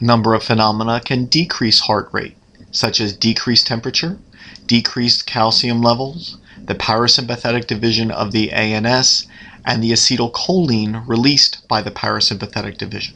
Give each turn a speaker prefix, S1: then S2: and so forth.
S1: number of phenomena can decrease heart rate, such as decreased temperature, decreased calcium levels, the parasympathetic division of the ANS, and the acetylcholine released by the parasympathetic division.